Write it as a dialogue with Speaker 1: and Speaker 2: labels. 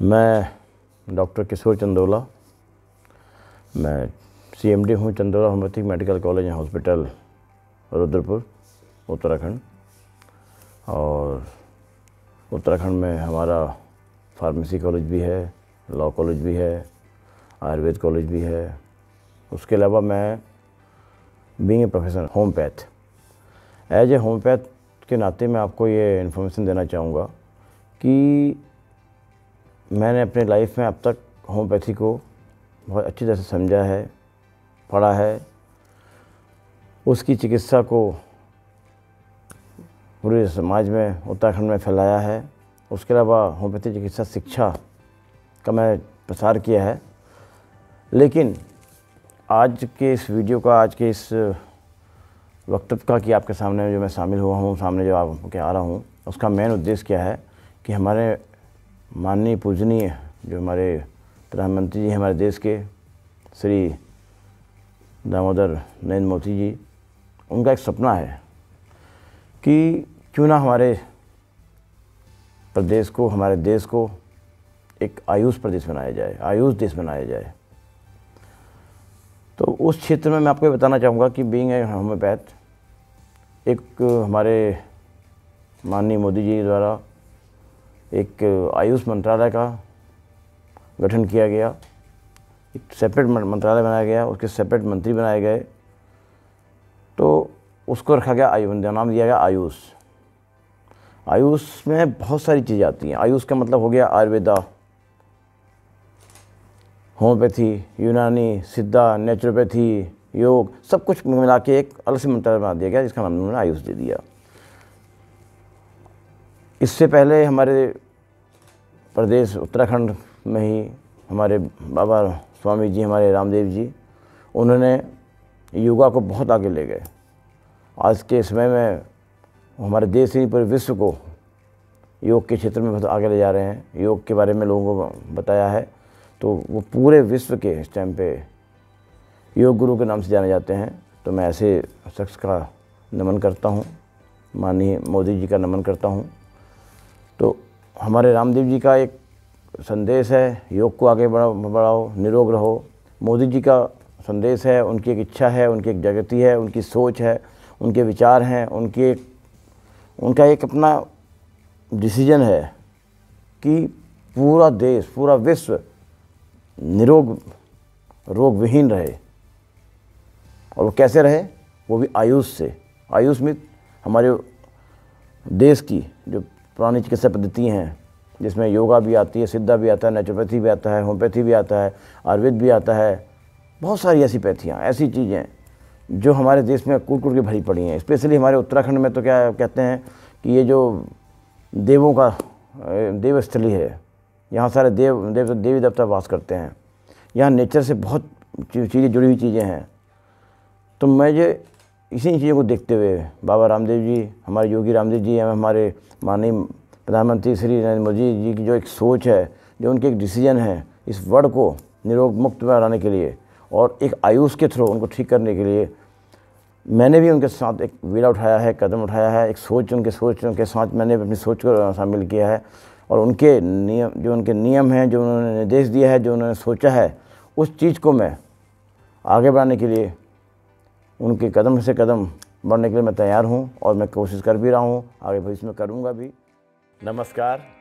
Speaker 1: मैं डॉक्टर किशोर चंदोला। मैं सीएमडी हूँ, Chandola homoeopathic medical college and hospital, Rudrapur, Uttarakhand. और उत्तराखंड में हमारा फार्मेसी कॉलेज भी है, लॉ कॉलेज भी है, आयुर्वेद कॉलेज भी है। उसके अलावा मैं being a professor homoeopath as a homoeopath के नाते मैं आपको ये इन्फॉर्मेशन देना चाहूँगा कि मैंने अपने लाइफ में अब तक होम्योपैथी को बहुत अच्छी तरह से समझा है, पढ़ा है। उसकी चिकित्सा को पूरे समाज में, उत्तराखंड में फैलाया है। उसके अलावा होम्योपैथी चिकित्सा शिक्षा का मैं प्रसार किया है। लेकिन आज के इस वीडियो का, आज के इस वक्तव्य का कि आपके सामने जो मैं शामिल हुआ हूँ, सामने जो आपके आ रहा हूँ, उसका मेन उद्देश्य क्या है कि हमारे माननीय पूजनीय जो हमारे प्रधानमंत्री जी, हमारे देश के श्री दामोदर नरेंद्र मोदी जी, उनका एक सपना है कि क्यों ना हमारे प्रदेश को, हमारे देश को एक आयुष प्रदेश बनाया जाए, आयुष देश बनाया जाए। तो उस क्षेत्र में मैं आपको बताना चाहूँगा कि बीइंग ए होम्योपैथ एक हमारे माननीय मोदी जी द्वारा एक आयुष मंत्रालय का गठन किया गया। एक सेपरेट मंत्रालय बनाया गया, उसके सेपरेट मंत्री बनाए गए। तो उसको रखा गया आयु नाम दिया गया आयुष। आयुष में बहुत सारी चीज़ें आती हैं। आयुष का मतलब हो गया आयुर्वेदा। होम्योपैथी, यूनानी, सिद्धा नेचुरोपैथी योग, सब कुछ मिला के एक अलग से मंत्रालय बना दिया गया, जिसका नाम उन्होंने आयुष दे दिया। इससे पहले हमारे प्रदेश उत्तराखंड में ही हमारे बाबा स्वामी जी, हमारे रामदेव जी, उन्होंने योगा को बहुत आगे ले गए। आज के समय में हमारे देश ही पूरे विश्व को योग के क्षेत्र में बहुत आगे ले जा रहे हैं। योग के बारे में लोगों को बताया है तो वो पूरे विश्व के इस टाइम पे योग गुरु के नाम से जाने जाते हैं। तो मैं ऐसे शख्स का नमन करता हूँ। माननीय मोदी जी का नमन करता हूँ। तो हमारे रामदेव जी का एक संदेश है, योग को आगे बढ़ाओ बढ़ाओ, निरोग रहो। मोदी जी का संदेश है, उनकी एक इच्छा है, उनकी एक जगती है, उनकी सोच है, उनके विचार हैं, उनकी उनका एक अपना डिसीज़न है कि पूरा देश, पूरा विश्व निरोग रोग विहीन रहे। और वो कैसे रहे? वो भी आयुष से। आयुष में हमारे देश की जो पुरानी चिकित्सा पद्धति हैं, जिसमें योगा भी आती है, सिद्धा भी आता है नेचुरोपैथी भी आता है होम्योपैथी भी आता है, आयुर्वेद भी आता है, बहुत सारी ऐसी पैथियाँ, ऐसी चीज़ें, जो हमारे देश में कूट कूट के भरी पड़ी हैं। स्पेशली हमारे उत्तराखंड में तो क्या कहते हैं कि ये जो देवों का देवस्थली है, यहाँ सारे देव देव, देवी देवता वास करते हैं। यहाँ नेचर से बहुत चीज़ें जुड़ी हुई चीज़ें हैं। तो मैं ये इसी चीज़ों को देखते हुए बाबा रामदेव जी, हमारे योगी रामदेव जी हमारे माननीय प्रधानमंत्री श्री नरेंद्र मोदी जी की जो एक सोच है, जो उनके एक डिसीज़न है इस वर्ड को निरोग मुक्त बनाने के लिए और एक आयुष के थ्रू उनको ठीक करने के लिए, मैंने भी उनके साथ एक वीरा उठाया है, कदम उठाया है, एक सोच उनके सोच, उनके साथ मैंने अपनी सोच को शामिल किया है और उनके नियम, जो उनके नियम हैं, जो उन्होंने निर्देश दिया है, जो उन्होंने सोचा है, उस चीज़ को मैं आगे बढ़ाने के लिए उनके कदम से कदम बढ़ने के लिए मैं तैयार हूँ और मैं कोशिश कर भी रहा हूँ, आगे भविष्य में करूँगा भी। नमस्कार।